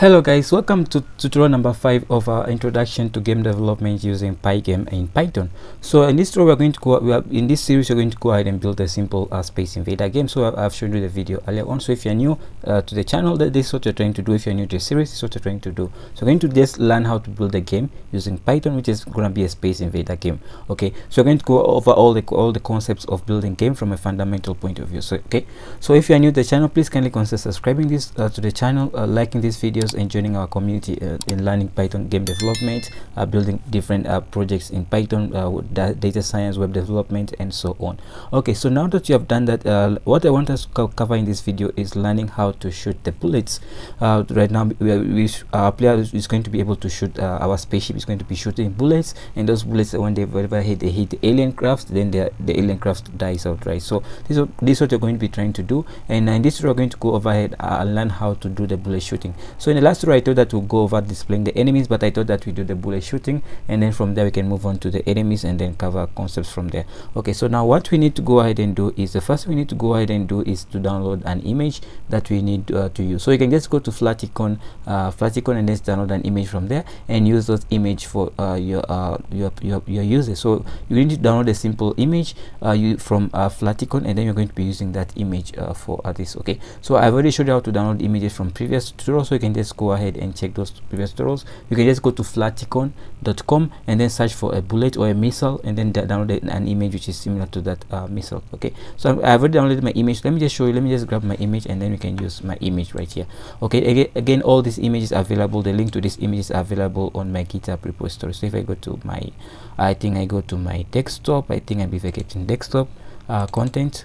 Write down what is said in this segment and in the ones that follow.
Hello guys, welcome to tutorial number 5 of our introduction to game development using Pygame in Python. So in this tutorial we're going to go we are, in this series we're going to go ahead and build a simple uh, space invader game. So I've, I've, shown you the video earlier on. So if you're new uh, to the channel, that this is what you're trying to do. If you're new to the series, this is what you're trying to do. So we're going to just learn how to build a game using Python, which is going to be a space invader game. Okay, so we're going to go over all the all the concepts of building game from a fundamental point of view. So okay, so if you're new to the channel, please kindly consider subscribing this uh, to the channel, uh, liking these videos videos and joining our community uh, in learning Python game development, uh, building different uh, projects in Python, data science, web development, and so on. Okay, so now that you have done that, what I want us to co cover in this video is learning how to shoot the bullets. Right now, we, we our player is going to be able to shoot our spaceship is going to be shooting bullets, and those bullets when they whenever hit they hit the alien craft, then the alien craft dies out, right? So this is, this is what you're going to be trying to do, and in this we're going to go over overhead and learn how to do the bullet shooting. So in the last tutorial I thought that we'll go over displaying the enemies but I thought that we do the bullet shooting and then from there we can move on to the enemies and then cover concepts from there. Okay so now what we need to go ahead and do is the first we need to go ahead and do is to download an image that we need uh, to use. So you can just go to Flaticon uh, Flaticon and just download an image from there and use those image for uh, your, uh, your, your your users so you need to download a simple image uh, you from uh, Flaticon and then you're going to be using that image for this okay so I've already showed you how to download images from previous tutorials so you can just go ahead and check those previous tutorials. You can just go to flaticon.com and then search for a bullet or a missile and then download an image which is similar to that uh, missile okay? So i've already downloaded my image. Let me just show you. Let me just grab my image and then we can use my image right here okay? Again, again all these images available. The link to these images available on my github repository. So if i go to my i think i go to my desktop. I think i believe i get in desktop uh, content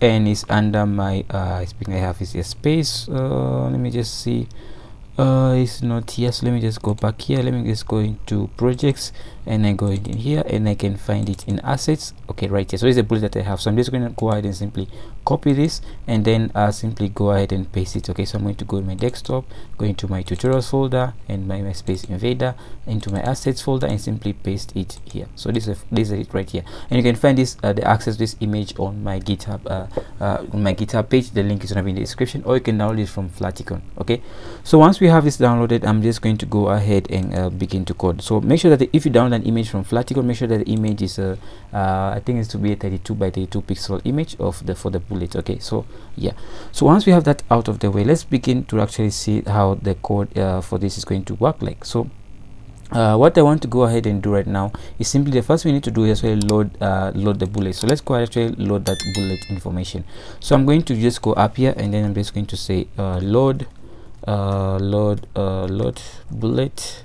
and is under my uh speaking i have is a space uh let me just see. Uh it's not here so let me just go back here. Let me just go into projects and I go in here and I can find it in assets. Okay right here. So it's a bullet that I have. So I'm just going to go ahead and simply copy this and then uh, simply go ahead and paste it okay? So I'm going to go to my desktop go into my tutorials folder and my, space invader into my assets folder and simply paste it here. So this is this is it right here. And you can find this uh, the access this image on my github uh, uh, my github page. The link is to be in the description or you can download it from Flaticon okay? So once we have this downloaded I'm just going to go ahead and uh, begin to code. So make sure that if you download an image from Flaticon make sure that the image is uh, I think it's to be a 32 by 32 pixel image of the for the bullet okay so yeah. So once we have that out of the way let's begin to actually see how the code uh, for this is going to work like. So uh, what I want to go ahead and do right now is simply the first we need to do is actually load uh, load the bullet. So let's go ahead actually load that bullet information. So I'm going to just go up here and then I'm just going to say uh, load uh, load uh, load bullet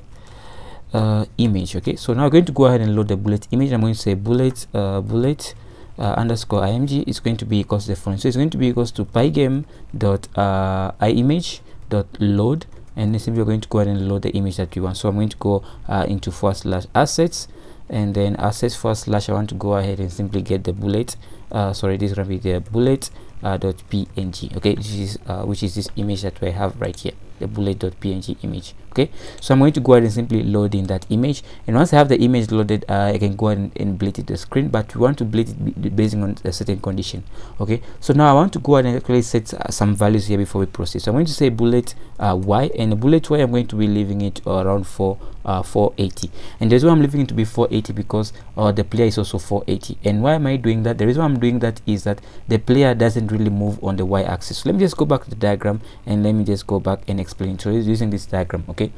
uh, image. Okay so now I'm going to go ahead and load the bullet image. I'm going to say bullet bullet uh, underscore img is going to be equals the following. So it's going to be equals to pygame dot uh, image dot load and then simply we're going to go ahead and load the image that we want. So i'm going to go uh, into forward slash assets and then assets forward slash i want to go ahead and simply get the bullet uh, sorry this is going to be the bullet uh, dot png okay this is uh, which is this image that we have right here the bullet.png image okay? So i'm going to go ahead and simply load in that image. And once i have the image loaded uh, i can go ahead and, and blit it the screen. But we want to blit it based on a certain condition okay? So now i want to go ahead and actually set uh, some values here before we proceed. So i'm going to say bullet uh, y. And the bullet y i'm going to be leaving it around 4 uh, 480 and the reason why i'm leaving it to be 480 because uh, the player is also 480 and why am i doing that? The reason i'm doing that is that the player doesn't really move on the y-axis so let me just go back to the diagram and let me just go back and explain. So using this diagram okay?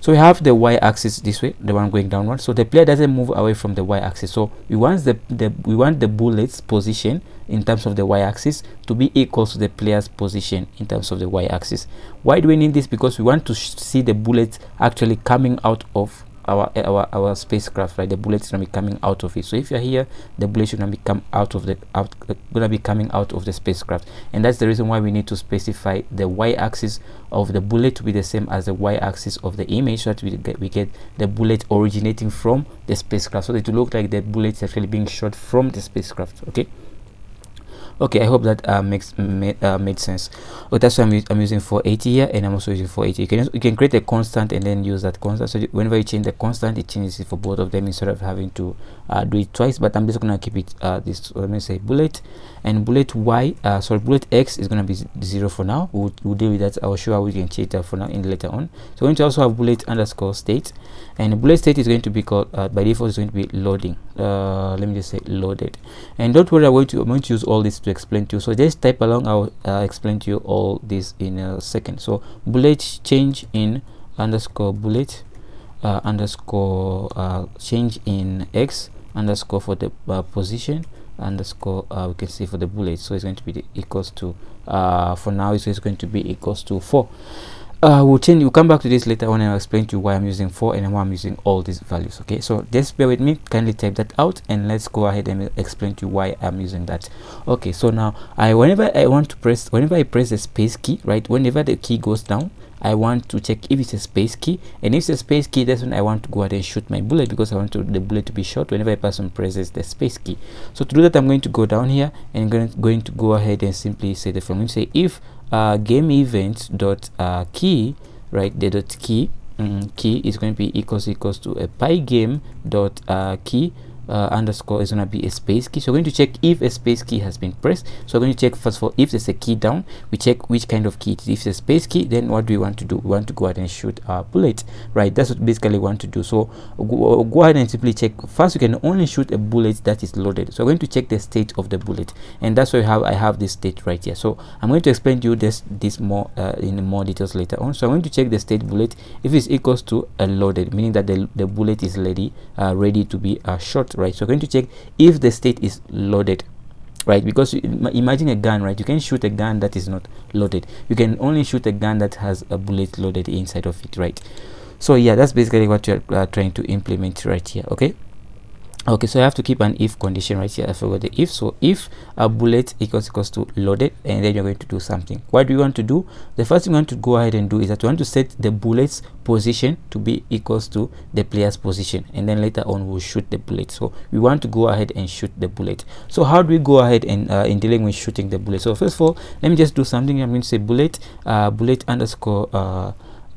So we have the y-axis this way the one going downward. So the player doesn't move away from the y-axis. So we want the, the we want the bullet's position in terms of the y-axis to be equal to the player's position in terms of the y-axis. Why do we need this? Because we want to see the bullet actually coming out of our our our spacecraft right the bullet is to be coming out of it. So if you're here the bullet should not be come out of the out uh, to be coming out of the spacecraft. And that's the reason why we need to specify the y-axis of the bullet to be the same as the y-axis of the image so that we get we get the bullet originating from the spacecraft. So that it will look like the bullet is actually being shot from the spacecraft okay okay i hope that uh, makes made, uh, made sense. Oh that's why I'm, I'm using 480 here and i'm also using 480 you can you can create a constant and then use that constant. So whenever you change the constant it changes it for both of them instead of having to uh, do it twice. But i'm just gonna keep it uh, this let me say bullet. And bullet y uh, sorry bullet x is gonna be zero for now. We'll, we'll deal with that. I'll show how we can change that for now in later on. So we're going to also have bullet underscore state. And bullet state is going to be called uh, by default is going to be loading. Uh, let me just say loaded. And don't worry I'm going, to, I'm going to use all this explain to you. So just type along I'll uh, explain to you all this in a second. So bullet change in underscore bullet uh, underscore uh, change in x underscore for the uh, position underscore uh, we can see for the bullet. So it's going to be equals to uh, for now it's going to be equals to 4 uh, we'll change we'll come back to this later on and I'll explain to you why I'm using 4 and why I'm using all these values okay? So just bear with me kindly type that out and let's go ahead and explain to you why I'm using that. Okay so now I whenever I want to press whenever I press the space key right whenever the key goes down I want to check if it's a space key and if it's a space key that's when I want to go ahead and shoot my bullet because I want to, the bullet to be shot whenever a person presses the space key. So to do that I'm going to go down here and going going to go ahead and simply say the following say if uh, game event dot uh, key right the dot key um, key is going to be equals equals to a pygame dot uh, key uh, underscore is going to be a space key. So we're going to check if a space key has been pressed. So we're going to check first of all if there's a key down we check which kind of key it is. If it's a space key then what do we want to do? We want to go ahead and shoot our bullet right? That's what basically we want to do. So go, go ahead and simply check. First you can only shoot a bullet that is loaded. So we're going to check the state of the bullet. And that's why I have I have this state right here. So I'm going to explain to you this this more uh, in more details later on. So I'm going to check the state bullet. If it's equals to a loaded meaning that the, the bullet is ready uh, ready to be uh, shot right? So we're going to check if the state is loaded right? Because imagine a gun right? You can shoot a gun that is not loaded. You can only shoot a gun that has a bullet loaded inside of it right? So yeah that's basically what you're uh, trying to implement right here okay okay so i have to keep an if condition right here. I forgot the if so if a bullet equals equals to loaded and then you're going to do something. What do you want to do? The first thing you want to go ahead and do is that you want to set the bullet's position to be equals to the player's position and then later on we'll shoot the bullet. So we want to go ahead and shoot the bullet. So how do we go ahead and uh, in dealing with shooting the bullet? So first of all let me just do something. I'm going to say bullet uh bullet underscore uh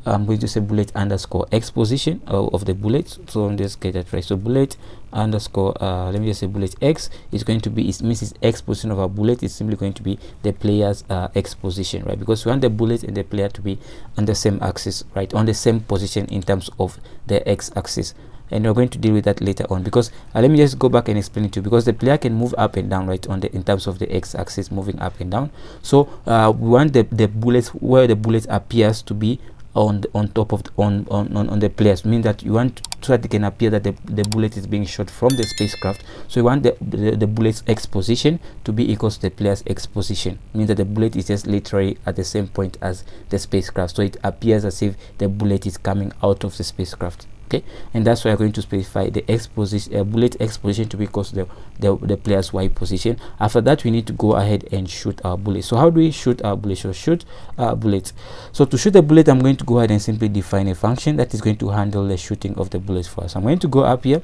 I'm going to say bullet underscore x position uh, of the bullet. So I'm just get that right. So bullet underscore uh, let me just say bullet x is going to be it means it's x position of a bullet is simply going to be the player's uh, x position right because we want the bullet and the player to be on the same axis right on the same position in terms of the x axis and we're going to deal with that later on because uh, let me just go back and explain it to you because the player can move up and down right on the in terms of the x-axis moving up and down so uh, we want the the bullets where the bullet appears to be on on top of the, on, on on the players. Mean that you want so that it can appear that the, the bullet is being shot from the spacecraft. So you want the, the, the bullet's x position to be equal to the player's x position means that the bullet is just literally at the same point as the spacecraft. So it appears as if the bullet is coming out of the spacecraft okay? And that's why I'm going to specify the uh, bullet x position to be the, the, the player's y position. After that we need to go ahead and shoot our bullet. So how do we shoot our bullet? So shoot our bullet. So to shoot a bullet i'm going to go ahead and simply define a function that is going to handle the shooting of the bullets for us. I'm going to go up here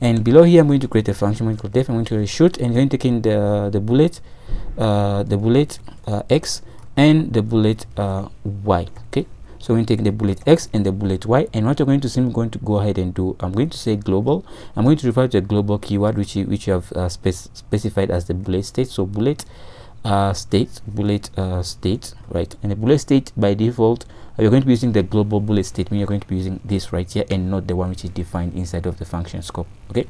and below here i'm going to create a function. I'm going to, I'm going to shoot and going to take in the the bullet uh, the bullet uh, x and the bullet uh, y okay so to take the bullet x and the bullet y and what we're going to simply going to go ahead and do i'm going to say global. I'm going to refer to a global keyword which you, which you have uh, spec specified as the bullet state. So bullet uh, state bullet uh, state right? And the bullet state by default you're going to be using the global bullet statement you're going to be using this right here and not the one which is defined inside of the function scope okay?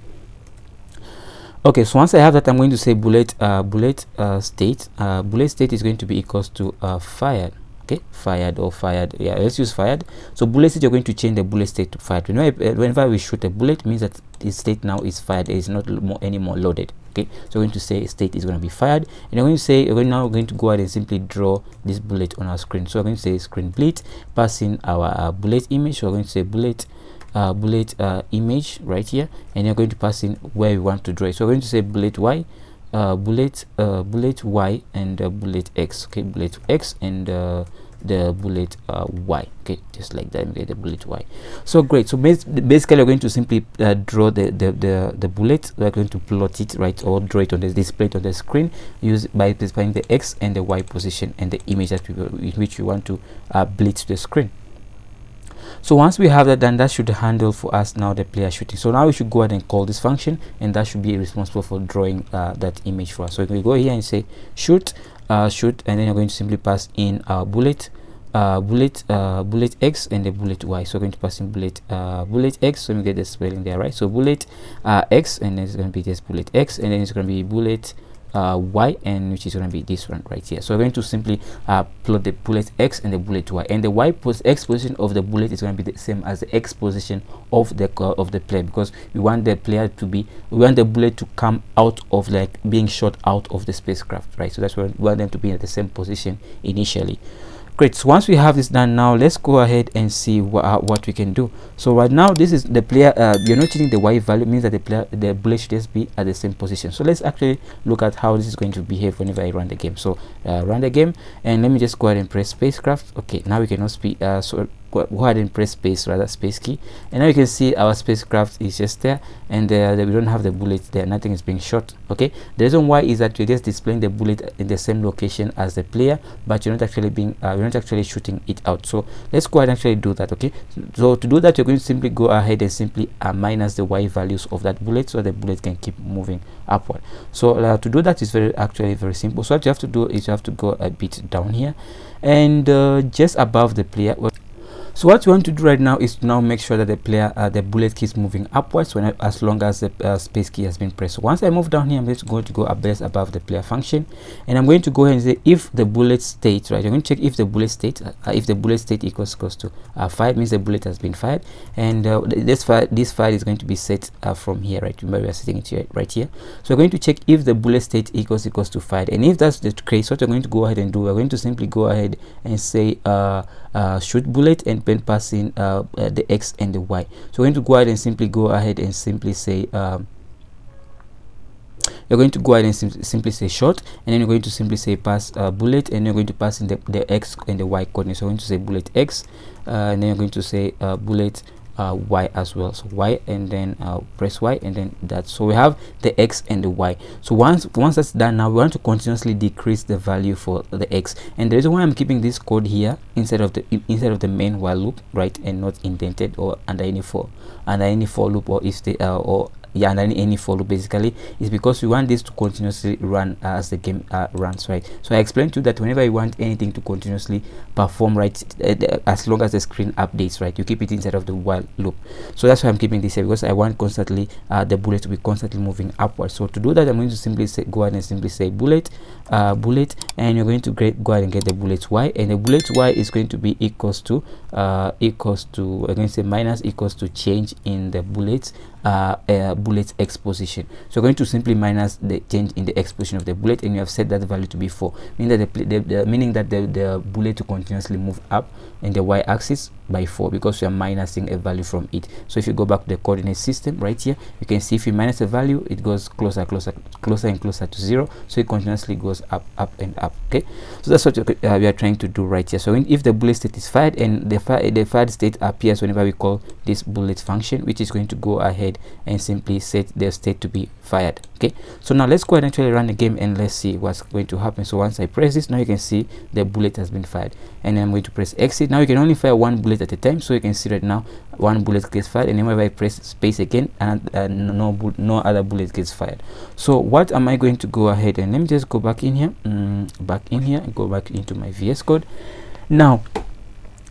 Okay so once i have that i'm going to say bullet uh, bullet uh, state. Uh, bullet state is going to be equals to uh, fired okay fired or fired yeah let's use fired. So bullet state you're going to change the bullet state to fired. Whenever, uh, whenever we shoot a bullet means that the state now is fired it is not more anymore loaded okay? So we're going to say state is going to be fired and we're going to say we're now going to go ahead and simply draw this bullet on our screen. So we're going to say screen bullet passing our uh, bullet image. So we're going to say bullet uh, bullet uh, image right here and you're going to pass in where we want to draw it. So we're going to say bullet y uh, bullet uh, bullet y and uh, bullet x okay? Bullet x and uh, the bullet uh, y okay? Just like that get the bullet y. So great. So basically we're going to simply uh, draw the, the the the bullet. We're going to plot it right or draw it on the display on the screen use by specifying the x and the y position and the image that we in which we want to uh, blitz the screen so once we have that done that should handle for us now the player shooting. So now we should go ahead and call this function and that should be responsible for drawing uh, that image for us. So we go here and say shoot uh, shoot and then you're going to simply pass in our bullet uh, bullet uh, bullet x and the bullet y. So we're going to pass in bullet uh, bullet x. So we get the spelling there right? So bullet uh, x and then it's going to be this bullet x and then it's going to be bullet y and which is going to be this one right here. So we're going to simply uh, plot the bullet x and the bullet y. And the y pos x position of the bullet is going to be the same as the x position of the uh, of the player because we want the player to be we want the bullet to come out of like being shot out of the spacecraft right? So that's why we want them to be at the same position initially great. So once we have this done now let's go ahead and see wh uh, what we can do. So right now this is the player uh, you're not changing the y value means that the player the bullet should just be at the same position. So let's actually look at how this is going to behave whenever i run the game. So uh, run the game and let me just go ahead and press spacecraft. Okay now we cannot speak uh, so go ahead and press space rather space key. And now you can see our spacecraft is just there and uh, we don't have the bullet there. Nothing is being shot okay? The reason why is that we're just displaying the bullet in the same location as the player but you're not actually being uh, you're not actually shooting it out. So let's go ahead and actually do that okay? So to do that you're going to simply go ahead and simply uh, minus the y values of that bullet so the bullet can keep moving upward. So uh, to do that is very actually very simple. So what you have to do is you have to go a bit down here and uh, just above the player so what you want to do right now is to now make sure that the player uh, the bullet keeps moving upwards when as long as the uh, space key has been pressed. So once i move down here i'm just going to go above above the player function and i'm going to go ahead and say if the bullet state right i'm going to check if the bullet state uh, if the bullet state equals equals to uh, five means the bullet has been fired and uh, this file this file is going to be set uh, from here right remember we are setting it here, right here. So we're going to check if the bullet state equals equals to five and if that's the case what we're going to go ahead and do we're going to simply go ahead and say shoot bullet and when passing uh, uh, the x and the y. So we're going to go ahead and simply go ahead and simply say um, you're going to go ahead and sim simply say short and then you're going to simply say pass uh, bullet and you're going to pass in the, the x and the y coordinates. So you're going to say bullet x uh, and then you're going to say uh, bullet uh, y as well. So y and then uh, press y and then that. So we have the x and the y. So once once that's done now we want to continuously decrease the value for the x. And the reason why i'm keeping this code here instead of the instead of the main while loop right and not indented or under any for under any for loop or if the uh, or yeah and any, follow basically is because we want this to continuously run uh, as the game uh, runs right? So i explained to you that whenever you want anything to continuously perform right as long as the screen updates right you keep it inside of the while loop. So that's why i'm keeping this here because i want constantly uh, the bullet to be constantly moving upwards. So to do that i'm going to simply say go ahead and simply say bullet uh, bullet and you're going to get, go ahead and get the bullet y and the bullet y is going to be equals to uh, equals to i'm going to say minus equals to change in the bullets uh, uh, bullet x so we're going to simply minus the change in the x position of the bullet and you have set that value to be 4 meaning that the, the, the meaning that the, the bullet to continuously move up in the y-axis by 4 because we are minusing a value from it. So if you go back to the coordinate system right here you can see if you minus a value it goes closer closer closer and closer to 0 so it continuously goes up up and up okay? So that's what uh, we are trying to do right here. So if the bullet state is fired and the, fi the fired state appears whenever we call this bullet function which is going to go ahead and simply set the state to be fired okay? So now let's go and actually run the game and let's see what's going to happen. So once i press this now you can see the bullet has been fired. And i'm going to press exit. Now you can only fire one bullet at a time. So you can see right now one bullet gets fired. And then whenever i press space again and uh, no no other bullet gets fired. So what am i going to go ahead and let me just go back in here. Um, back in here. And go back into my vs code. Now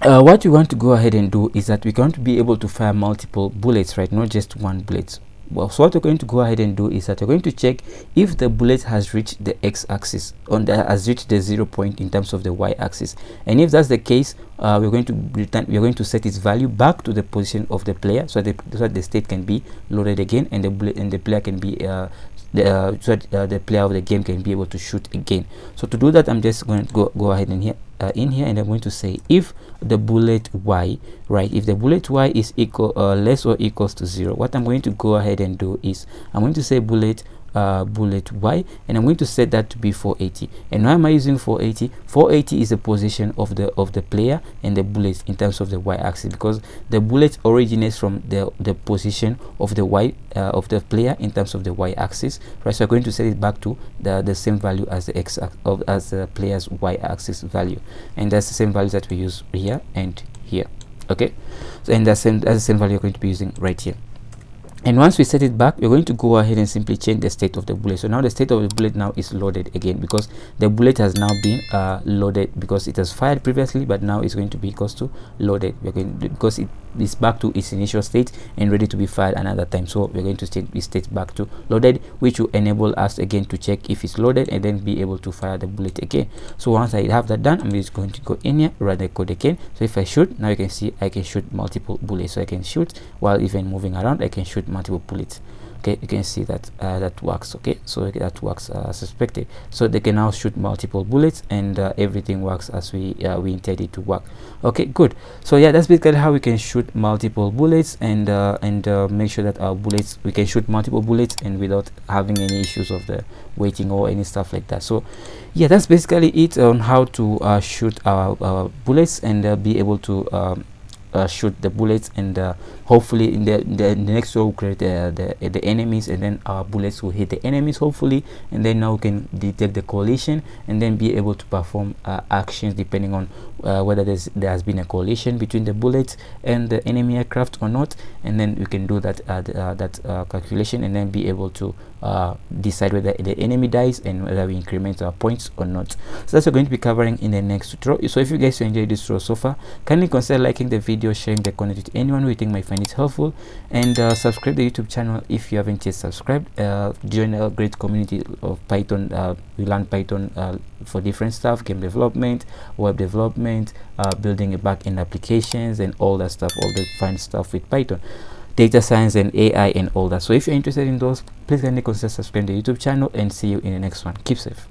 uh, what we want to go ahead and do is that we're going to be able to fire multiple bullets right? Not just one bullet well so what we're going to go ahead and do is that we're going to check if the bullet has reached the x-axis on the has reached the zero point in terms of the y-axis. And if that's the case uh, we're going to return we're going to set its value back to the position of the player so that, so that the state can be loaded again and the and the player can be uh, the, uh, so that uh, the player of the game can be able to shoot again. So to do that i'm just going to go go ahead and here uh, in here and I'm going to say if the bullet y right if the bullet y is equal uh, less or equals to zero what I'm going to go ahead and do is I'm going to say bullet uh, bullet y and i'm going to set that to be 480 and why am i using 480 480 is the position of the of the player and the bullet in terms of the y-axis because the bullet originates from the the position of the y uh, of the player in terms of the y-axis right? So i'm going to set it back to the the same value as the x of as the player's y-axis value. And that's the same value that we use here and here. Okay? So and that's, same, that's the same value you're going to be using right here and once we set it back we're going to go ahead and simply change the state of the bullet. So now the state of the bullet now is loaded again because the bullet has now been uh, loaded because it has fired previously but now it's going to be equals to loaded. We're going to, because it is back to its initial state and ready to be fired another time. So we're going to state the state back to loaded which will enable us again to check if it's loaded and then be able to fire the bullet again. So once i have that done i'm just going to go in here run the code again. So if i shoot now you can see i can shoot multiple bullets. So i can shoot while even moving around. I can shoot multiple bullets. Okay you can see that uh, that works okay? So that works uh, as expected. So they can now shoot multiple bullets and uh, everything works as we uh, we intended to work. Okay good. So yeah that's basically how we can shoot multiple bullets and uh, and uh, make sure that our bullets we can shoot multiple bullets and without having any issues of the weighting or any stuff like that. So yeah that's basically it on how to shoot our, our, bullets and be able to um, shoot the bullets and uh, hopefully in the, in the, in the next row create the, the, the enemies and then our bullets will hit the enemies hopefully. And then now we can detect the collision and then be able to perform uh, actions depending on uh, whether there has been a collision between the bullets and the enemy aircraft or not. And then we can do that uh, uh, that calculation and then be able to decide whether the enemy dies and whether we increment our points or not. So that's what we're going to be covering in the next tutorial so if you guys enjoyed this tutorial so far kindly consider liking the video sharing the content with anyone who you think might find it helpful. And uh, subscribe the youtube channel if you haven't yet subscribed. Uh, join a great community of python uh, we learn python uh, for different stuff game development web development uh, building a back-end applications and all that stuff all the fun stuff with python data science and ai and all that. So if you're interested in those please kindly consider subscribing to the youtube channel and see you in the next one. Keep safe